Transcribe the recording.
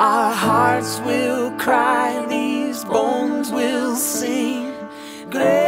Our hearts will cry, these bones will sing. Great